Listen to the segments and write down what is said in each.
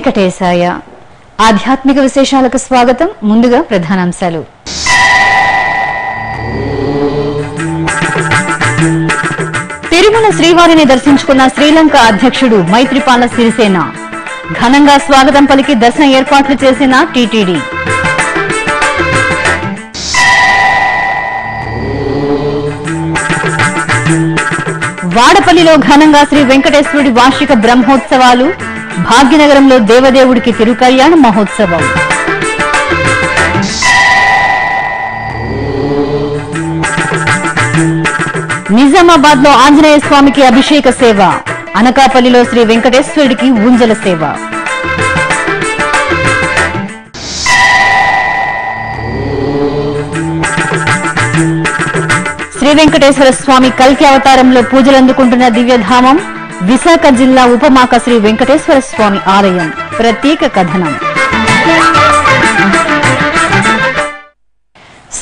వెంకటేశాయ. ఆధ్యాత్మిక విశేషాలకు స్వాగతం ముందుగా ప్రధానాంశాలు. తిరుమల శ్రీవారిని దర్శించుకున్న శ్రీలంక అధ్యక్షుడు మైత్రిపాల సిరిసేన. ఘనంగా స్వాగతం పలికి దర్శన ఏర్పాట్లు చేసిన టీటీడీ. వాడపల్లిలో ఘనంగా శ్రీ వెంకటేశ్వరుడి వార్షిక బ్రహ్మోత్సవాలు భాగ్యనగరంలో దేవదేవుడికి తిరుకల్యాణ మహోత్సవం. నిజామాబాద్లో ఆంజనేయ స్వామికి అభిషేక సేవ. అనకాపల్లిలో శ్రీ వెంకటేశ్వరుడికి ఊంజల సేవ. శ్రీ వెంకటేశ్వర స్వామి కల్కి అవతారంలో పూజలు అందుకుంటున్న దివ్యధామం విశాఖ జిల్లా ఉపమాక శ్రీ వెంకటేశ్వర స్వామి ఆలయం. ప్రత్యేక కథనం.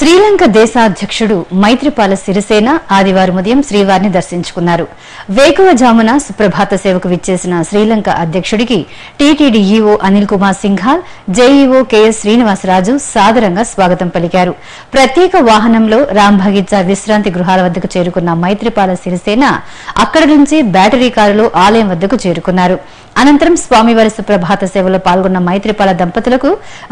శ్రీలంక దేశాధ్యక్షుడు మైత్రిపాల సిరిసేన ఆదివారం ఉదయం శ్రీవారిని దర్శించుకున్నారు. వేకువజామున సుప్రభాత సేవకు విచ్చేసిన Sri Lanka అధ్యక్షుడికి TTD Anil Kumar Singhal JEO KS Srinivasaraju సాదరంగా స్వాగతం పలికారు. ప్రత్యేక వాహనంలో రాంభగిచ్చా విశ్రాంతి గృహాల వద్దకు చేరుకున్న మైత్రిపాల సిరిసేన అక్కడి నుంచి బ్యాటరీ కారులో ఆలయం వద్దకు చేరుకున్నారు. అనంతరం స్వామివారి సుప్రభాత సేవలో పాల్గొన్న మైత్రిపాల దంపతులకు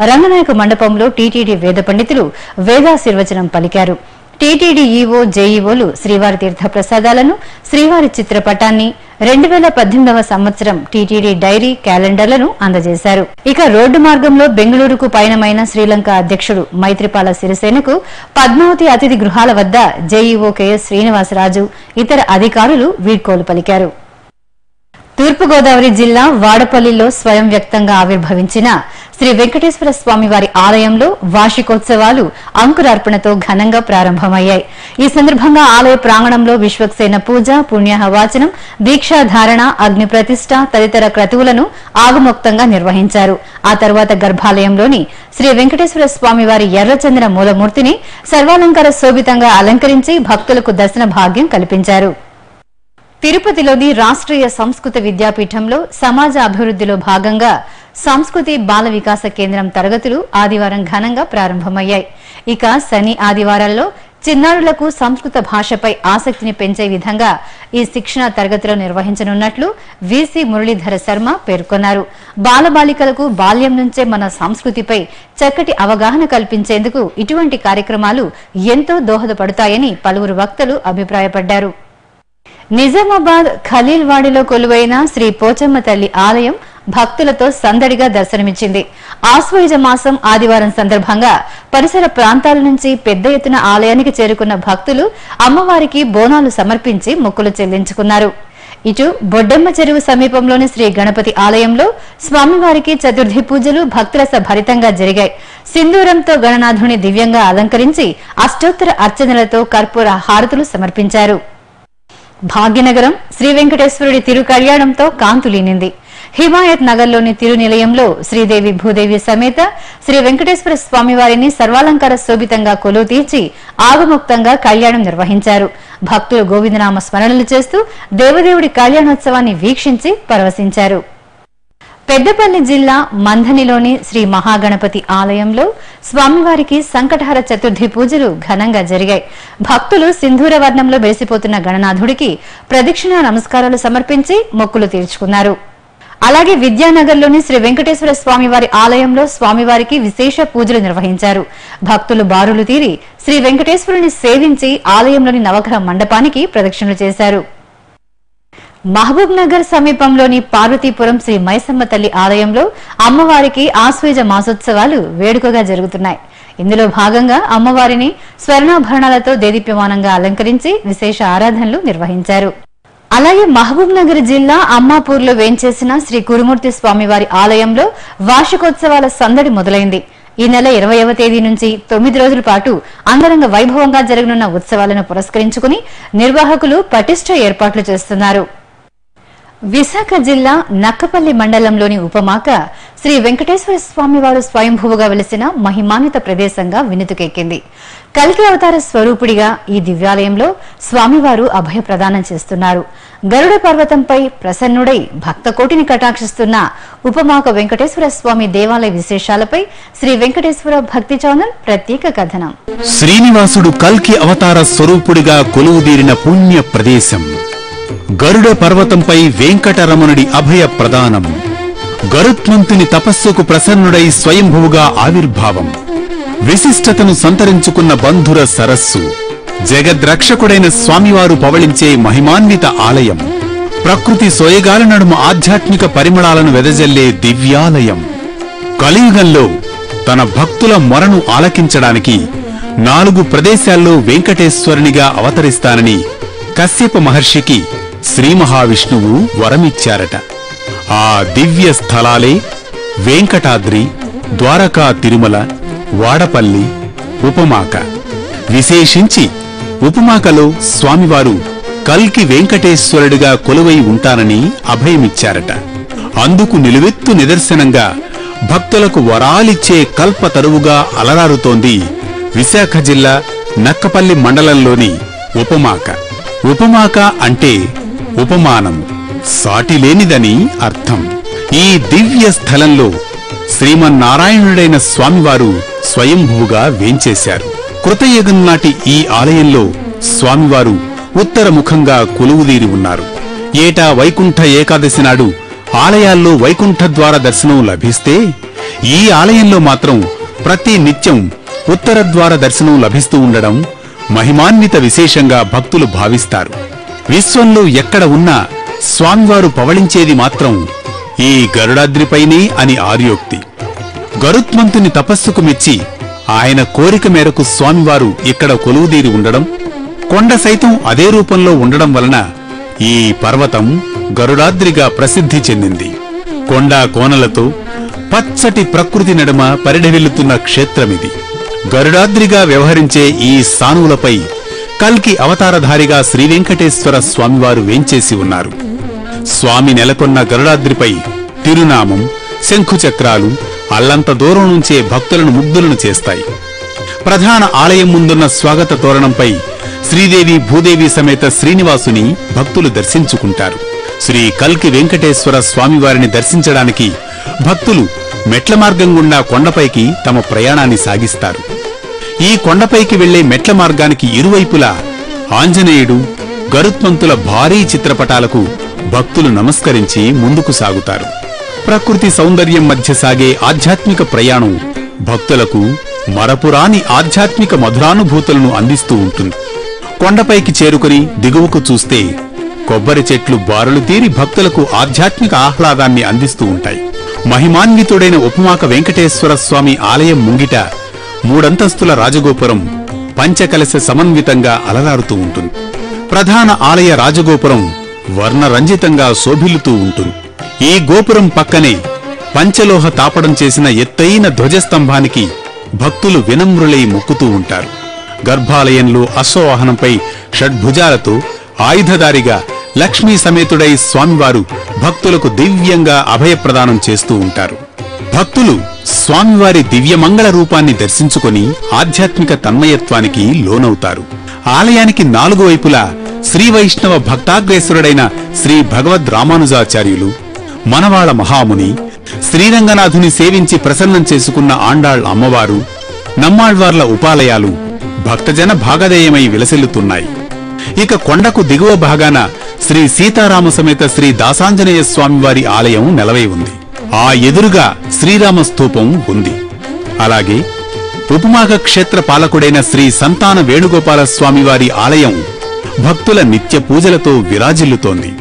రంగనాయక మండపంలో టీటీడీ వేద పండితులు వేదాశీర్వచనం పలికారు. టీటీడీ ఈవో జేఈఓలు శ్రీవారి తీర్థ ప్రసాదాలను శ్రీవారి చిత్రపటాన్ని రెండు వేల పద్దెనిమిదవ సంవత్సరం టీటీడీ డైరీ క్యాలెండర్లను అందజేశారు. ఇక రోడ్డు మార్గంలో బెంగళూరుకు పయనమైన శ్రీలంక అధ్యక్షుడు మైత్రిపాల సిరిసేనకు పద్మావతి అతిథి గృహాల వద్ద జేఈఓ కెఎస్ శ్రీనివాసరాజు ఇతర అధికారులు వీడ్కోలు పలికారు. తూర్పుగోదావరి జిల్లా వాడపల్లిలో స్వయం వ్యక్తంగా ఆవిర్భవించిన శ్రీ వెంకటేశ్వర స్వామి వారి ఆలయంలో వార్షికోత్సవాలు అంకురార్పణతో ఘనంగా ప్రారంభమయ్యాయి. ఈ సందర్భంగా ఆలయ ప్రాంగణంలో విశ్వక్సేన పూజ పుణ్యహవాచనం దీక్షాధారణ అగ్ని ప్రతిష్ట తదితర క్రతువులను ఆగమోక్తంగా నిర్వహించారు. ఆ తర్వాత గర్భాలయంలోని శ్రీ వెంకటేశ్వర స్వామి వారి ఎర్రచందన మూలమూర్తిని సర్వాలంకార శోభితంగా అలంకరించి భక్తులకు దర్శన భాగ్యం కల్పించారు. తిరుపతిలోని రాష్ట్రీయ సంస్కృత విద్యాపీఠంలో సమాజ అభివృద్ధిలో భాగంగా సంస్కృతి బాల వికాస కేంద్రం తరగతులు ఆదివారం ఘనంగా ప్రారంభమయ్యాయి. ఇక శని ఆదివారాల్లో చిన్నారులకు సంస్కృత భాషపై ఆసక్తిని పెంచే విధంగా ఈ శిక్షణా తరగతులు నిర్వహించనున్నట్లు వీసీ మురళీధర శర్మ పేర్కొన్నారు. బాలబాలికలకు బాల్యం నుంచే మన సంస్కృతిపై చక్కటి అవగాహన కల్పించేందుకు ఇటువంటి కార్యక్రమాలు ఎంతో దోహదపడతాయని పలువురు వక్తలు అభిప్రాయపడ్డారు. నిజామాబాద్ ఖలీల్వాడిలో కొలువైన శ్రీ పోచమ్మ తల్లి ఆలయం భక్తులతో సందడిగా దర్శనమిచ్చింది. ఆశ్వయుజ మాసం ఆదివారం సందర్భంగా పరిసర ప్రాంతాల నుంచి పెద్ద ఎత్తున ఆలయానికి చేరుకున్న భక్తులు అమ్మవారికి బోనాలు సమర్పించి మొక్కులు చెల్లించుకున్నారు. ఇటు బొడ్డెమ్మ చెరువు సమీపంలోని శ్రీ గణపతి ఆలయంలో స్వామివారికి చతుర్థి పూజలు భక్తుల భరితంగా జరిగాయి. సింధూరంతో గణనాథుని దివ్యంగా అలంకరించి అష్టోత్తర అర్చనలతో కర్పూర హారతులు సమర్పించారు. భాగ్యనగరం శ్రీ వెంకటేశ్వరుడి తిరు కళ్యాణంతో కాంతులీనింది. హిమాయత్ నగర్లోని తిరునిలయంలో శ్రీదేవి భూదేవి సమేత శ్రీ వెంకటేశ్వర స్వామివారిని సర్వాలంకార శోభితంగా కొలువుతీర్చి ఆగముక్తంగా కళ్యాణం నిర్వహించారు. భక్తులు గోవిందనామ స్మరణలు చేస్తూ దేవదేవుడి కళ్యాణోత్సవాన్ని వీక్షించి పరవశించారు. పెద్దపల్లి జిల్లా మంధనిలోని శ్రీ మహాగణపతి ఆలయంలో స్వామివారికి సంకటహర చతుర్థి పూజలు ఘనంగా జరిగాయి. భక్తులు సింధూర వర్ణంలో వెలిసిపోతున్న గణనాథుడికి ప్రదక్షిణ నమస్కారాలు సమర్పించి మొక్కులు తీర్చుకున్నారు. అలాగే విద్యానగర్లోని శ్రీ వెంకటేశ్వర స్వామివారి ఆలయంలో స్వామివారికి విశేష పూజలు నిర్వహించారు. భక్తులు బారులు తీరి శ్రీ వెంకటేశ్వరుని సేవించి ఆలయంలోని నవగ్రహ మండపానికి ప్రదక్షిణలు చేశారు. మహబూబ్ నగర్ సమీపంలోని పార్వతీపురం శ్రీ మైసమ్మ తల్లి ఆలయంలో అమ్మవారికి ఆశ్వేజ మాసోత్సవాలు వేడుకగా జరుగుతున్నాయి. ఇందులో భాగంగా అమ్మవారిని స్వర్ణాభరణాలతో దేదీప్యమానంగా అలంకరించి విశేష ఆరాధనలు నిర్వహించారు. అలాగే మహబూబ్ నగర్ జిల్లా అమ్మాపూర్లో వేంచేసిన శ్రీ కురుమూర్తి స్వామివారి ఆలయంలో వార్షికోత్సవాల సందడి మొదలైంది. ఈ నెల ఇరవైవ తేదీ నుంచి తొమ్మిది రోజుల పాటు అంగరంగ వైభవంగా జరగనున్న ఉత్సవాలను పురస్కరించుకుని నిర్వాహకులు పటిష్ట ఏర్పాట్లు చేస్తున్నారు. విశాఖ జిల్లా నక్కపల్లి మండలంలోని ఉపమాక శ్రీ వెంకటేశ్వర స్వామివారు స్వయంభూవుగా వెలిసిన మహిమాన్విత ప్రదేశంగా వినుతుకెక్కింది. కల్కి అవతార స్వరూపుడిగా ఈ దివ్యాలయంలో స్వామివారు అభయ ప్రదానం చేస్తున్నారు. గరుడ పర్వతంపై ప్రసన్నుడై భక్తకోటిని కటాక్షిస్తున్న ఉపమాక వెంకటేశ్వర స్వామి దేవాలయ విశేషాలపై శ్రీ వెంకటేశ్వర భక్తి చౌనల్ ప్రత్యేక కథనం. శ్రీనివాసుడు కల్కి అవతార స్వరూపుడిగా కొలువుదీరిన పుణ్య ప్రదేశం. గరుడ పర్వతంపై వెంకటరమణుడి అభయ ప్రదానం. గరుత్మంతుని తపస్సుకు ప్రసన్నుడై స్వయంభువుగా ఆవిర్భావం. విశిష్టతను సంతరించుకున్న బంధుర సరస్సు. జగద్రక్షకుడైన స్వామివారు పవళించే మహిమాన్విత ఆలయం. ప్రకృతి సోయగాల నడుమ ఆధ్యాత్మిక పరిమళాలను వెదజల్లే దివ్యాలయం. కలియుగంలో తన భక్తుల మొరను ఆలకించడానికి నాలుగు ప్రదేశాల్లో వెంకటేశ్వరునిగా అవతరిస్తానని కశ్యప మహర్షికి శ్రీ మహావిష్ణువు వరమిచ్చారట. ఆ దివ్య స్థలాలే వెంకటాద్రి ద్వారకా తిరుమల వాడపల్లి ఉపమాక. విశేషించి ఉపమాకలో స్వామివారు కల్కి వెంకటేశ్వరుడిగా కొలువై ఉంటానని అభయమిచ్చారట. అందుకు నిలువెత్తు నిదర్శనంగా భక్తులకు వరాలిచ్చే కల్పతరువుగా అలరారుతోంది విశాఖ జిల్లా నక్కపల్లి మండలంలోని ఉపమాక. ఉపమాక అంటే ఉపమానం సాటిలేనిదని అర్థం. ఈ దివ్య స్థలంలో శ్రీమన్నారాయణుడైన స్వామివారు స్వయంభూగా వేంచేశారు. కృతయుగం నాటి ఈ ఆలయంలో స్వామివారు ఉత్తరముఖంగా కొలువుదీరి ఉన్నారు. ఏటా వైకుంఠ ఏకాదశి నాడు ఆలయాల్లో వైకుంఠ ద్వార దర్శనం లభిస్తే ఈ ఆలయంలో మాత్రం ప్రతి నిత్యం ఉత్తర ద్వార దర్శనం లభిస్తూ ఉండడం మహిమాన్విత విశేషంగా భక్తులు భావిస్తారు. విశ్వంలో ఎక్కడ ఉన్నా స్వామివారు పవళించేది మాత్రం ఈ గరుడాద్రిపైనే అని ఆర్యోక్తి. గరుత్మంతుని తపస్సుకు మెచ్చి ఆయన కోరిక మేరకు స్వామివారు ఇక్కడ కొలువుదీరి ఉండడం కొండ సైతం అదే రూపంలో ఉండడం వలన ఈ పర్వతం గరుడాద్రిగా ప్రసిద్ధి చెందింది. కొండా కోనలతో పచ్చటి ప్రకృతి నడుమ పరిడవిల్లుతున్న క్షేత్రమిది. గరుడాద్రిగా వ్యవహరించే ఈ సానువులపై కల్కి అవతారధారిగా శ్రీవెంకటేశ్వర స్వామివారు వేంచేసి ఉన్నారు. స్వామి నెలకొన్న గరుడాద్రిపై తిరునామం శంఖుచక్రాలు అల్లంత దూరం నుంచే భక్తులను ముగ్ధులను చేస్తాయి. ప్రధాన ఆలయం ముందున్న స్వాగత తోరణంపై శ్రీదేవి భూదేవి సమేత శ్రీనివాసుని భక్తులు దర్శించుకుంటారు. శ్రీ కల్కి వెంకటేశ్వర స్వామివారిని దర్శించడానికి భక్తులు మెట్ల మార్గం గుండా కొండపైకి తమ ప్రయాణాన్ని సాగిస్తారు. ఈ కొండపైకి వెళ్ళే మెట్ల మార్గానికి ఇరువైపులా ఆంజనేయుడు గరుత్మంతుల భారీ చిత్రపటాలకు భక్తులు నమస్కరించి ముందుకు సాగుతారు. ప్రకృతి సౌందర్యం మధ్య సాగే ఆధ్యాత్మిక ప్రయాణం భక్తులకు మరపురాని ఆధ్యాత్మిక మధురానుభూతులను అందిస్తూ ఉంటుంది. కొండపైకి చేరుకుని దిగువకు చూస్తే కొబ్బరి చెట్లు బారులు తీరి భక్తులకు ఆధ్యాత్మిక ఆహ్లాదాన్ని అందిస్తూ ఉంటాయి. మహిమాన్వితుడైన ఉపమాక వెంకటేశ్వర స్వామి ఆలయం ముంగిట మూడంతస్తుల రాజగోపురం పంచకలశ సమన్వితంగా అలరారుతూ ఉంటుంది. ప్రధాన ఆలయ రాజగోపురం వర్ణరంజితంగా శోభిల్లుతూ ఉంటుంది. ఈ గోపురం పక్కనే పంచలోహ తాపడం చేసిన ఎత్తైన ధ్వజస్తంభానికి భక్తులు వినమ్రులై మొక్కుతూ ఉంటారు. గర్భాలయంలో అశ్వవాహనంపై షడ్భుజాలతో ఆయుధదారిగా లక్ష్మీ సమేతుడై స్వామివారు భక్తులకు దివ్యంగా అభయప్రదానం చేస్తూ ఉంటారు. భక్తులు స్వామివారి దివ్యమంగళ రూపాన్ని దర్శించుకొని ఆధ్యాత్మిక తన్మయత్వానికి లోనవుతారు. ఆలయానికి నాలుగు వైపులా శ్రీ వైష్ణవ భక్తాగ్రేశ్వరుడైన శ్రీ భగవద్ రామానుజాచార్యులు మనవాళ మహాముని శ్రీరంగనాథుని సేవించి ప్రసన్నం చేసుకున్న ఆండాళ్ అమ్మవారు నమ్మాళ్వార్ల ఉపాలయాలు భక్తజన భాగధేయమై విలసిల్లుతున్నాయి. ఇక కొండకు దిగువ భాగాన శ్రీ సీతారామ సమేత శ్రీ దాసాంజనేయ స్వామివారి ఆలయం నెలవై ఉంది. ఆ ఎదురుగా శ్రీరామ స్తూపం ఉంది. అలాగే ఉపమాగ క్షేత్ర పాలకుడైన శ్రీ సంతాన వేణుగోపాల స్వామివారి ఆలయం భక్తుల నిత్య పూజలతో విరాజిల్లుతోంది.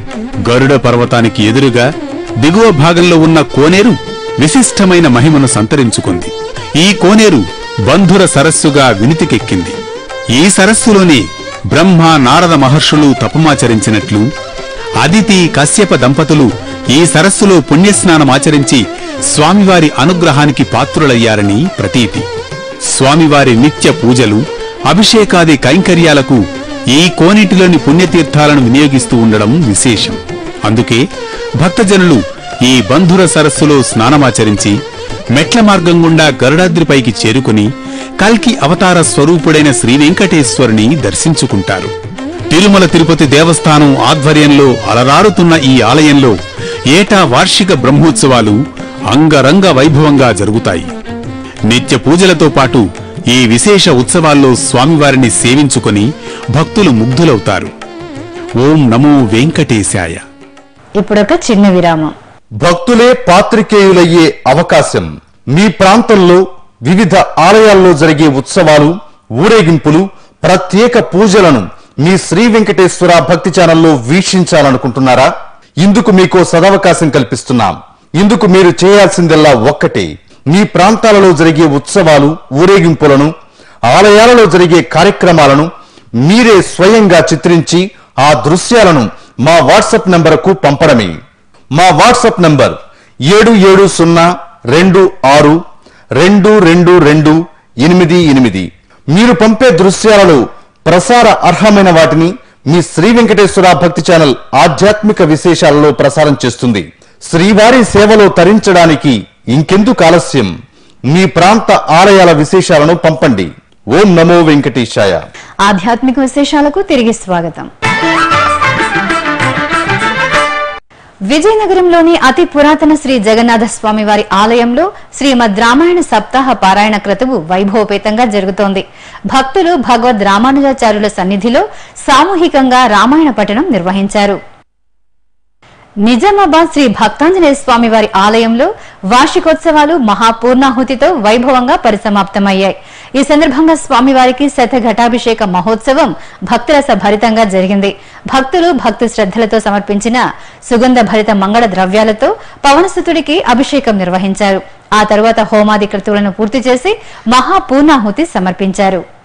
గరుడ పర్వతానికి ఎదురుగా దిగువ భాగంలో ఉన్న కోనేరు విశిష్టమైన మహిమను సంతరించుకుంది. ఈ కోనేరు బంధుర సరస్సుగా వినితికెక్కింది. ఈ సరస్సులోనే బ్రహ్మ నారద మహర్షులు తపమాచరించినట్లు అదితి కశ్యప దంపతులు ఈ సరస్సులో పుణ్యస్నానమాచరించి స్వామివారి అనుగ్రహానికి పాత్రులయ్యారని ప్రతీతి. స్వామివారి నిత్య పూజలు అభిషేకాది కైంకర్యాలకు ఈ కోనేటిలోని పుణ్యతీర్థాలను వినియోగిస్తూ ఉండడం విశేషం. అందుకే భక్తజనులు ఈ బంధుర సరస్సులో స్నానమాచరించి మెట్ల మార్గం గుండా గరుడాద్రిపైకి చేరుకుని కల్కి అవతార స్వరూపుడైన శ్రీ వెంకటేశ్వరుని దర్శించుకుంటారు. తిరుమల తిరుపతి దేవస్థానం ఆధ్వర్యంలో అలరారుతున్న ఈ ఆలయంలో ఏటా వార్షిక బ్రహ్మోత్సవాలు అంగరంగ వైభవంగా జరుగుతాయి. నిత్య పూజలతో పాటు ఈ విశేష ఉత్సవాల్లో స్వామివారిని సేవించుకొని భక్తులు ముగ్ధులవుతారు. ఓం నమో వెంకటేశాయ. ఇప్పుడొక చిన్న విరామం. భక్తులే పాత్రికేయులయ్యే అవకాశం. మీ ప్రాంతంలో వివిధ ఆలయాల్లో జరిగే ఉత్సవాలు ఊరేగింపులు ప్రత్యేక పూజలను మీ శ్రీ వెంకటేశ్వర భక్తి ఛానల్లో వీక్షించాలనుకుంటున్నారా? ఇందుకు మీకో సదవకాశం కల్పిస్తున్నాం. ఇందుకు మీరు చేయాల్సిందల్లా ఒక్కటే. మీ ప్రాంతాలలో జరిగే ఉత్సవాలు ఊరేగింపులను ఆలయాలలో జరిగే కార్యక్రమాలను మీరే స్వయంగా చిత్రించి ఆ దృశ్యాలను మా వాట్సాప్ నంబరుకు పంపడమే. మా వాట్సాప్ నంబర్ ఏడు ఏడు సున్నా రెండు ఆరు రెండు రెండు రెండు ఎనిమిది ఎనిమిది. మీరు పంపే దృశ్యాలలో ప్రసార అర్హమైన వాటిని మీ శ్రీ వెంకటేశ్వర భక్తి ఛానల్ ఆధ్యాత్మిక విశేషాలలో ప్రసారం చేస్తుంది. శ్రీవారి సేవలో తరించడానికి ఇంకెందుకు ఆలస్యం? మీ ప్రాంత ఆలయాల విశేషాలను పంపండి. ఓం నమో వెంకటేశాయ. ఆధ్యాత్మిక విశేషాలకు తిరిగి స్వాగతం. విజయనగరంలోని అతి పురాతన శ్రీ జగన్నాథ స్వామి వారి ఆలయంలో శ్రీమద్ రామాయణ సప్తాహ పారాయణ క్రతువు వైభవపేతంగా జరుగుతోంది. భక్తులు భగవద్ రామానుజాచార్యుల సన్నిధిలో సామూహికంగా రామాయణ పఠనం నిర్వహించారు. నిజామాబాద్ శ్రీ భక్తాంజనేయ స్వామి వారి ఆలయంలో వార్షికోత్సవాలు మహాపూర్ణాహుతితో వైభవంగా పరిసమాప్తమయ్యాయి. ఈ సందర్భంగా స్వామివారికి శతఘటాభిషేక మహోత్సవం భక్తుల భరితంగా జరిగింది. భక్తులు భక్తి శ్రద్ధలతో సమర్పించిన సుగంధ భరిత మంగళ ద్రవ్యాలతో పవనసుతుడికి అభిషేకం నిర్వహించారు. ఆ తరువాత హోమాది కృతువులను పూర్తి చేసి మహాపూర్ణాహుతి సమర్పించారు.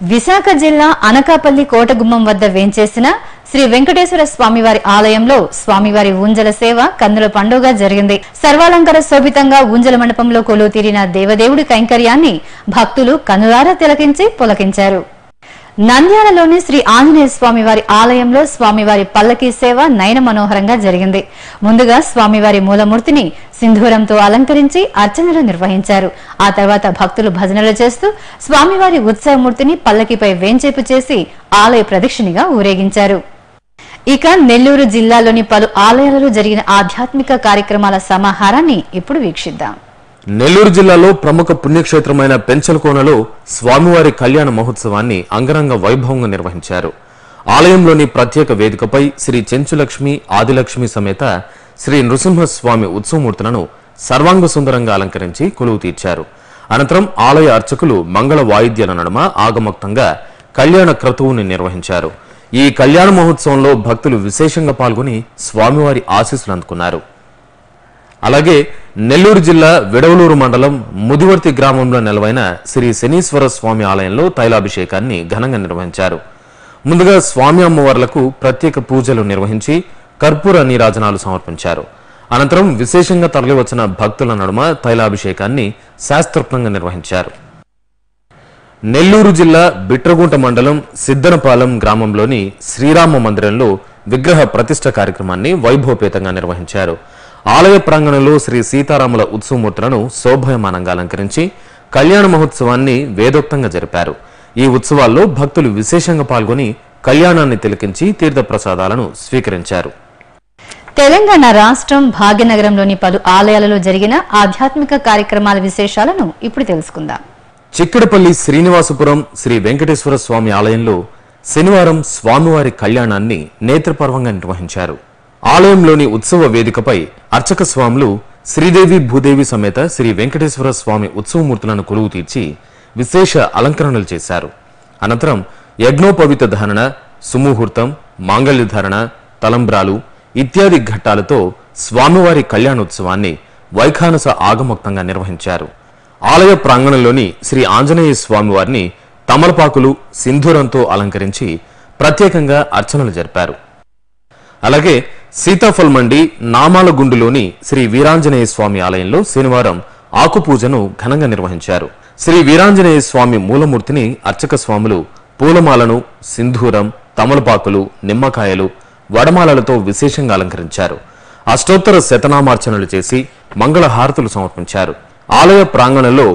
విశాఖ జిల్లా అనకాపల్లి కోటగుమ్మం వద్ద వేంచేసిన శ్రీ వెంకటేశ్వర స్వామివారి ఆలయంలో స్వామివారి ఊంజల సేవ కందుల పండుగ జరిగింది. సర్వాలంకార శోభితంగా ఊంజల మండపంలో కొలువు తీరిన దేవదేవుడి కైంకర్యాన్ని భక్తులు కనులారా తిలకించి పులకించారు. నంద్యాలలోని శ్రీ ఆంజనేయ స్వామివారి ఆలయంలో స్వామివారి పల్లకీ సేవ నయన మనోహరంగా జరిగింది. ముందుగా స్వామివారి మూలమూర్తిని సింధూరంతో అలంకరించి అర్చనలు నిర్వహించారు. ఆ తర్వాత భక్తులు భజనలు చేస్తూ స్వామివారి ఉత్సవమూర్తిని పల్లకీపై వేంచేపు చేసి ఆలయ ప్రదక్షిణిగా ఊరేగించారు. ఇక నెల్లూరు జిల్లాలోని పలు ఆలయాలలో జరిగిన ఆధ్యాత్మిక కార్యక్రమాల సమాహారాన్ని ఇప్పుడు వీక్షిద్దాం. నెల్లూరు జిల్లాలో ప్రముఖ పుణ్యక్షేత్రమైన పెంచలకోనలో స్వామివారి కళ్యాణ మహోత్సవాన్ని అంగరంగ వైభవంగా నిర్వహించారు. ఆలయంలోని ప్రత్యేక వేదికపై శ్రీ చెంచులక్ష్మి ఆదిలక్ష్మి సమేత శ్రీ నృసింహస్వామి ఉత్సవమూర్తులను సర్వాంగ సుందరంగా అలంకరించి కొలువు తీర్చారు. అనంతరం ఆలయ అర్చకులు మంగళ వాయిద్యాల నడుమ ఆగమక్తంగా కళ్యాణ క్రతువుని నిర్వహించారు. ఈ కళ్యాణ మహోత్సవంలో భక్తులు విశేషంగా పాల్గొని స్వామివారి ఆశీస్సులు అందుకున్నారు. అలాగే నెల్లూరు జిల్లా విడవలూరు మండలం ముదివర్తి గ్రామంలో నెలవైన శ్రీ శనీశ్వర స్వామి ఆలయంలో తైలాభిషేకాన్ని ఘనంగా నిర్వహించారు. ముందుగా స్వామి అమ్మవార్లకు ప్రత్యేక పూజలు నిర్వహించి కర్పూర నీరాజనాలు సమర్పించారు. అనంతరం విశేషంగా తరలివచ్చిన భక్తుల నడుమ తైలాభిషేకాన్ని శాస్త్రోక్తంగా నిర్వహించారు. నెల్లూరు జిల్లా బిట్రగుంట మండలం సిద్దనపాలెం గ్రామంలోని శ్రీరామ మందిరంలో విగ్రహ ప్రతిష్ట కార్యక్రమాన్ని వైభవపేతంగా నిర్వహించారు. ఆలయ ప్రాంగణంలో శ్రీ సీతారాముల ఉత్సవమూర్తులను శోభయమానంగా అలంకరించి కళ్యాణ మహోత్సవాన్ని వేదోక్తంగా జరిపారు. ఈ ఉత్సవాల్లో భక్తులు విశేషంగా పాల్గొని కళ్యాణాన్ని తిలకించి తీర్థప్రసాదాలను స్వీకరించారు. తెలంగాణ రాష్ట్రం భాగ్యనగరంలోని పలు ఆలయాలలో జరిగిన ఆధ్యాత్మిక కార్యక్రమాల విశేషాలను ఇప్పుడు తెలుసుకుందాం. చిక్కడపల్లి శ్రీనివాసపురం శ్రీ వెంకటేశ్వర స్వామి ఆలయంలో శనివారం స్వామివారి కళ్యాణాన్ని నేత్రపర్వంగా నిర్వహించారు. ఆలయంలోని ఉత్సవ వేదికపై అర్చక స్వాములు శ్రీదేవి భూదేవి సమేత శ్రీ వెంకటేశ్వర స్వామి ఉత్సవమూర్తులను కొలువు తీర్చి విశేష అలంకరణలు చేశారు. అనంతరం యజ్ఞోపవిత ధారణ సుముహూర్తం మాంగళ్యధారణ తలంబ్రాలు ఇత్యాది ఘట్టాలతో స్వామివారి కళ్యాణోత్సవాన్ని వైఖానస ఆగమోక్తంగా నిర్వహించారు. ఆలయ ప్రాంగణంలోని శ్రీ ఆంజనేయ స్వామివారిని తమలపాకులు సింధూరంతో అలంకరించి ప్రత్యేకంగా అర్చనలు జరిపారు. అలాగే సీతాఫల్ మండి నామాలగుండులోని శ్రీ వీరాంజనేయ స్వామి ఆలయంలో శనివారం ఆకు పూజను ఘనంగా నిర్వహించారు. శ్రీ వీరాంజనేయ స్వామి మూలమూర్తిని అర్చక స్వాములు పూలమాలను సింధూరం తమలపాకులు నిమ్మకాయలు వడమాలలతో విశేషంగా అలంకరించారు. అష్టోత్తర శతనామార్చనలు చేసి మంగళహారతులు సమర్పించారు. ఆలయ ప్రాంగణంలో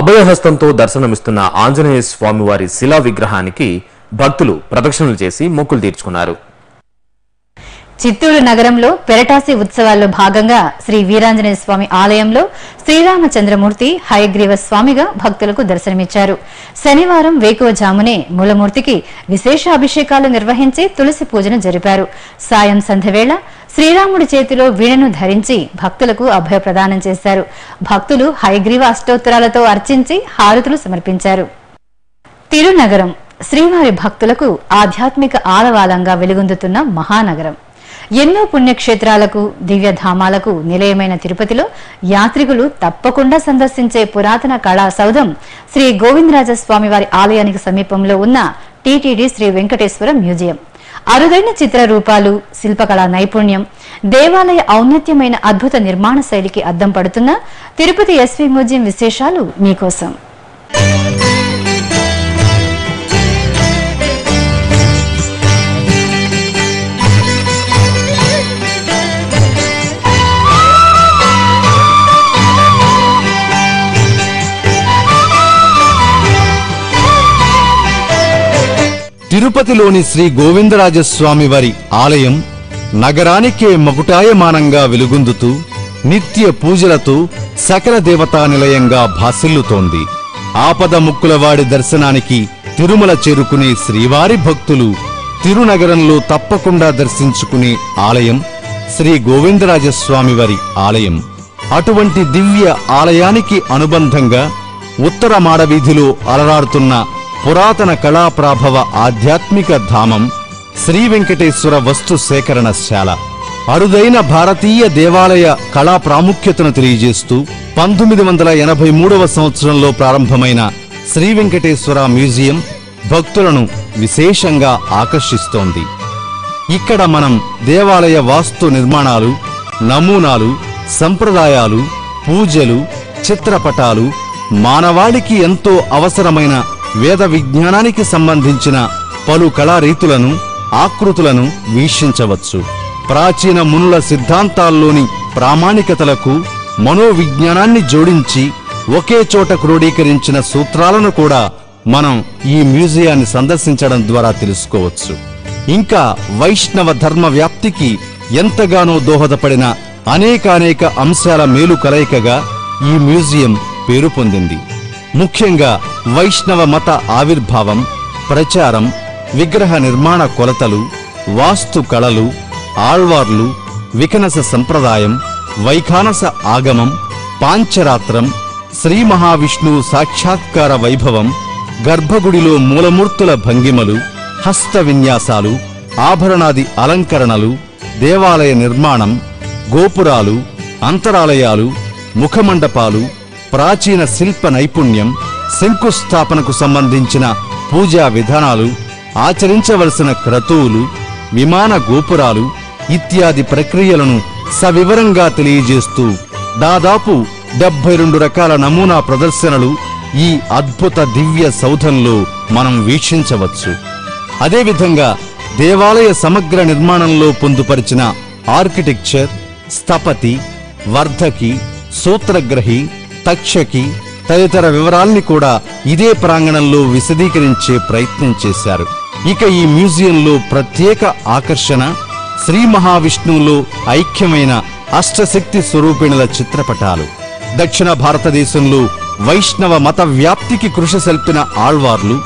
అభయహస్తంతో దర్శనమిస్తున్న ఆంజనేయ స్వామివారి శిలా విగ్రహానికి భక్తులు ప్రదక్షిణలు చేసి మొక్కులు తీర్చుకున్నారు. చిత్తూరు నగరంలో పెరటాసి ఉత్సవాల్లో భాగంగా శ్రీ వీరాంజనేయ స్వామి ఆలయంలో శ్రీరామచంద్రమూర్తి హయగ్రీవ స్వామిగా భక్తులకు దర్శనమిచ్చారు. శనివారం వేకువజామునే మూలమూర్తికి విశేష అభిషేకాలు నిర్వహించి తులసి పూజను జరిపారు. సాయం సంధ్యవేళ శ్రీరాముడి చేతిలో వీణను ధరించి భక్తులకు అభయ ప్రదానం చేశారు. భక్తులు హయగ్రీవ అష్టోత్తరాలతో అర్చించి హారతులు సమర్పించారు. తిరునగరం శ్రీవారి భక్తులకు ఆధ్యాత్మిక ఆలవాలంగా వెలుగొందుతున్న మహానగరం. ఎన్నో పుణ్యక్షేత్రాలకు దివ్యధామాలకు నిలయమైన తిరుపతిలో యాత్రికులు తప్పకుండా సందర్శించే పురాతన కళా సౌధం శ్రీ గోవిందరాజస్వామివారి ఆలయానికి సమీపంలో ఉన్న టీటీడీ శ్రీ వెంకటేశ్వర మ్యూజియం. అరుదైన చిత్ర రూపాలు శిల్పకళా నైపుణ్యం దేవాలయ ఔన్నత్యమైన అద్భుత నిర్మాణ శైలికి అద్దం పడుతున్న తిరుపతి ఎస్వి మ్యూజియం విశేషాలు మీకోసం. తిరుపతిలోని శ్రీ గోవిందరాజస్వామి వారి ఆలయం నగరానికే మకుటాయమానంగా వెలుగొందుతూ నిత్య పూజలతో సకల దేవతా నిలయంగా భాసిల్లుతోంది. ఆపద ముక్కులవాడి దర్శనానికి తిరుమల చేరుకునే శ్రీవారి భక్తులు తిరునగరంలో తప్పకుండా దర్శించుకునే ఆలయం శ్రీ గోవిందరాజస్వామివారి ఆలయం. అటువంటి దివ్య ఆలయానికి అనుబంధంగా ఉత్తర మాడవీధిలో అలరాడుతున్న పురాతన కళాప్రాభవ ఆధ్యాత్మిక ధామం శ్రీ వెంకటేశ్వర వస్తు సేకరణశాల. అరుదైన భారతీయ దేవాలయ కళా ప్రాముఖ్యతను తెలియజేస్తూ పంతొమ్మిది వందల ఎనభై మూడవ సంవత్సరంలో ప్రారంభమైన శ్రీ వెంకటేశ్వర మ్యూజియం భక్తులను విశేషంగా ఆకర్షిస్తోంది. ఇక్కడ మనం దేవాలయ వాస్తు నిర్మాణాలు నమూనాలు సంప్రదాయాలు పూజలు చిత్రపటాలు మానవాళికి ఎంతో అవసరమైన వేద విజ్ఞానానికి సంబంధించిన పలు కళారీతులను ఆకృతులను వీక్షించవచ్చు. ప్రాచీన మునుల సిద్ధాంతాల్లోని ప్రామాణికతలకు మనోవిజ్ఞానాన్ని జోడించి ఒకే చోట క్రోడీకరించిన సూత్రాలను కూడా మనం ఈ మ్యూజియాన్ని సందర్శించడం ద్వారా తెలుసుకోవచ్చు. ఇంకా వైష్ణవ ధర్మ వ్యాప్తికి ఎంతగానో దోహదపడిన అనేకానేక అంశాల మేలు కలయికగా ఈ మ్యూజియం పేరు పొందింది. ముఖ్యంగా వైష్ణవ మత ఆవిర్భావం ప్రచారం విగ్రహ నిర్మాణ కొలతలు వాస్తు కళలు ఆళ్వార్లు వికనస సంప్రదాయం వైఖానస ఆగమం పాంచరాత్రం శ్రీ మహావిష్ణువు సాక్షాత్కార వైభవం గర్భగుడిలో మూలమూర్తుల భంగిమలు హస్త విన్యాసాలు ఆభరణాది అలంకరణలు దేవాలయ నిర్మాణం గోపురాలు అంతరాలయాలు ముఖమండపాలు ప్రాచీన శిల్ప నైపుణ్యం శంకుస్థాపనకు సంబంధించిన పూజా విధానాలు ఆచరించవలసిన క్రతువులు విమాన గోపురాలు ఇత్యాది ప్రక్రియలను సవివరంగా తెలియజేస్తూ దాదాపు డెబ్బై రెండు రకాల నమూనా ప్రదర్శనలు ఈ అద్భుత దివ్య సౌధంలో మనం వీక్షించవచ్చు. అదేవిధంగా దేవాలయ సమగ్ర నిర్మాణంలో పొందుపరిచిన ఆర్కిటెక్చర్ స్థపతి వర్ధకి సూత్రగ్రహి తక్షకి తదితర వివరాల్ని కూడా ఇదే ప్రాంగణంలో విశదీకరించే ప్రయత్నం చేశారు. ఇక ఈ మ్యూజియంలో ప్రత్యేక ఆకర్షణ శ్రీ మహావిష్ణువులో ఐక్యమైన అష్టశక్తి స్వరూపిణుల చిత్రపటాలు. దక్షిణ భారతదేశంలో వైష్ణవ మత వ్యాప్తికి కృషి సల్పిన ఆళ్వార్లు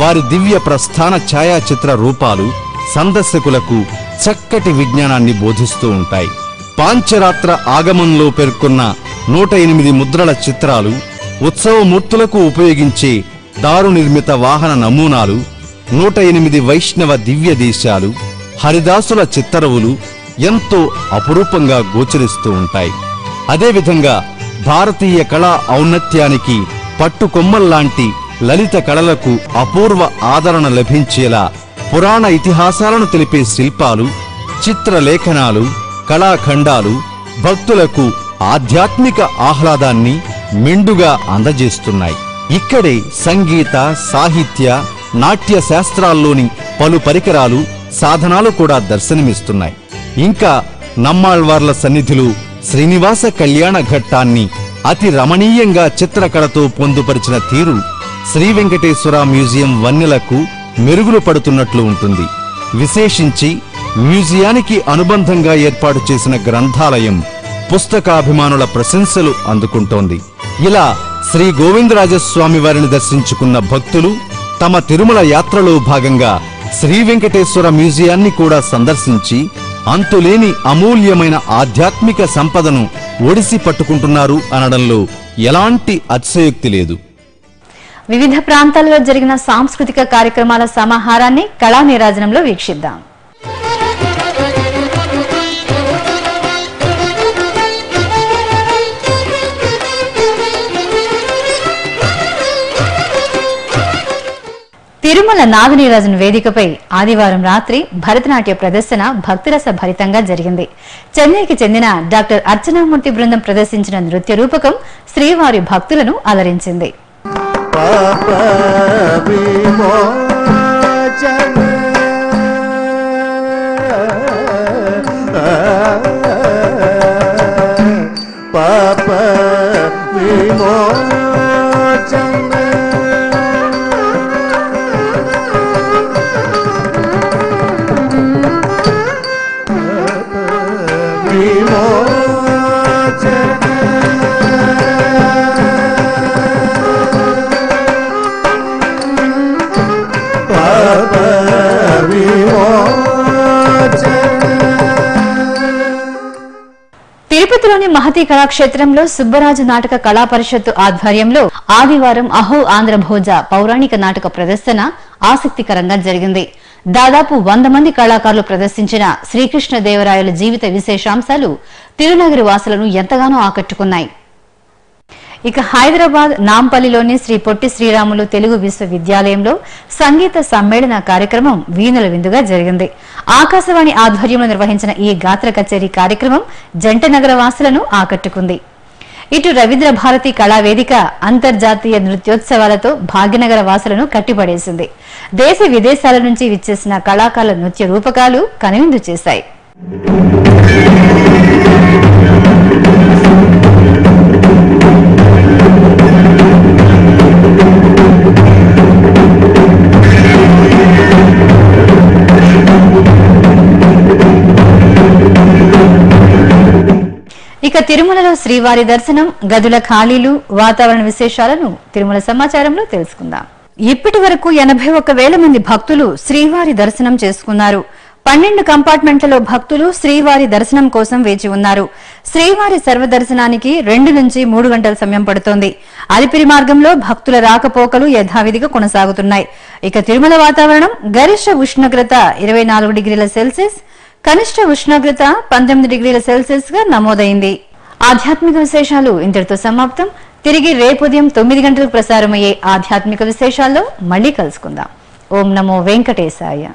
వారి దివ్య ప్రస్థాన ఛాయాచిత్ర రూపాలు సందర్శకులకు చక్కటి విజ్ఞానాన్ని బోధిస్తూ ఉంటాయి. పాంచరాత్ర ఆగమంలో పేర్కొన్న నూట ఎనిమిది ముద్రల చిత్రాలు ఉత్సవమూర్తులకు ఉపయోగించే దారు నిర్మిత వాహన నమూనాలు నూట ఎనిమిది వైష్ణవ దివ్య దేశాలు హరిదాసుల చిత్తరువులు ఎంతో అపురూపంగా గోచరిస్తూ ఉంటాయి. అదేవిధంగా భారతీయ కళా ఔన్నత్యానికి పట్టుకొమ్మల్లాంటి లలిత కళలకు అపూర్వ ఆదరణ లభించేలా పురాణ ఇతిహాసాలను తెలిపే శిల్పాలు చిత్రలేఖనాలు కళాఖండాలు భక్తులకు ఆధ్యాత్మిక ఆహ్లాదాన్ని మెండుగా అందజేస్తున్నాయి. ఇక్కడే సంగీత సాహిత్య నాట్య శాస్త్రాల్లోని పలు పరికరాలు సాధనాలు కూడా దర్శనమిస్తున్నాయి. ఇంకా నమ్మాళ్వార్ల సన్నిధులు శ్రీనివాస కళ్యాణ ఘట్టాన్ని అతి రమణీయంగా చిత్రకళతో పొందుపరిచిన తీరు శ్రీ వెంకటేశ్వర మ్యూజియం వన్నెలకు మెరుగులు పడుతున్నట్లు ఉంటుంది. విశేషించి మ్యూజియానికి అనుబంధంగా ఏర్పాటు చేసిన గ్రంథాలయం పుస్తకాభిమానుల ప్రశంసలు అందుకుంటోంది. ఇలా శ్రీ గోవిందరాజస్వామి వారిని దర్శించుకున్న భక్తులు తమ తిరుమల యాత్రలో భాగంగా శ్రీ వెంకటేశ్వర మ్యూజియాన్ని కూడా సందర్శించి అంతులేని అమూల్యమైన ఆధ్యాత్మిక సంపదను ఒడిసి పట్టుకుంటున్నారు అనడంలో ఎలాంటి అతిశయోక్తి లేదు. వివిధ ప్రాంతాలలో జరిగిన సాంస్కృతిక కార్యక్రమాల సమాహారాన్ని కళా నీరాజనంలో వీక్షిద్దాం. తిరుమల నాగనీరాజన్ వేదికపై ఆదివారం రాత్రి భరతనాట్య ప్రదర్శన భక్తిరస భరితంగా జరిగింది. చెన్నైకి చెందిన డాక్టర్ అర్చనామూర్తి బృందం ప్రదర్శించిన నృత్య రూపకం శ్రీవారి భక్తులను అలరించింది. పాప విమోచన. తిరుపతిలోని మహతి కళాక్షేత్రంలో సుబ్బరాజు నాటక కళా పరిషత్తు ఆధ్వర్యంలో ఆదివారం అహో ఆంధ్ర భోజ పౌరాణిక నాటక ప్రదర్శన ఆసక్తికరంగా జరిగింది. దాదాపు వంద మంది కళాకారులు ప్రదర్శించిన శ్రీకృష్ణదేవరాయల జీవిత విశేషాంశాలు తిరునగరి వాసులను ఎంతగానో ఆకట్టుకున్నాయి. ఇక హైదరాబాద్ నాంపల్లిలోని శ్రీ పొట్టి శ్రీరాములు తెలుగు విశ్వవిద్యాలయంలో సంగీత సమ్మేళన కార్యక్రమం వీణుల విందుగా జరిగింది. ఆకాశవాణి ఆధ్వర్యంలో నిర్వహించిన ఈ గాత్ర కచేరీ కార్యక్రమం జంట నగర వాసులను ఆకట్టుకుంది. ఇటు రవీంద్ర భారతి కళావేదిక అంతర్జాతీయ నృత్యోత్సవాలతో భాగ్యనగర వాసులను కట్టిపడేసింది. దేశ విదేశాల నుంచి విచ్చేసిన కళాకారుల నృత్య రూపకాలు కనువిందు చేశాయి. ఇక తిరుమలలో శ్రీవారి దర్శనం గదుల ఖాళీలు వాతావరణ విశేషాలను తిరుమల సమాచారంలో తెలుసుకుందాం. ఇప్పటి వరకు ఎనభై ఒక్క వేల మంది భక్తులు శ్రీవారి దర్శనం చేసుకున్నారు. పన్నెండు కంపార్ట్మెంట్లలో భక్తులు శ్రీవారి దర్శనం కోసం వేచి ఉన్నారు. శ్రీవారి సర్వదర్శనానికి రెండు నుంచి మూడు గంటల సమయం పడుతోంది. అలిపిరి మార్గంలో భక్తుల రాకపోకలు యథావిధిగా కొనసాగుతున్నాయి. ఇక తిరుమల వాతావరణం గరిష్ట ఉష్ణోగ్రత ఇరవై నాలుగు డిగ్రీల సెల్సియస్ కనిష్ట ఉష్ణోగ్రత పంతొమ్మిది డిగ్రీల సెల్సియస్గా నమోదైంది. ఆధ్యాత్మిక విశేషాలు ఇంతటితో సమాప్తం. తిరిగి రేపు ఉదయం తొమ్మిది గంటలకు ప్రసారమయ్యే ఆధ్యాత్మిక విశేషాల్లో మళ్ళీ కలుసుకుందాం. ఓం నమో వెంకటేశాయ.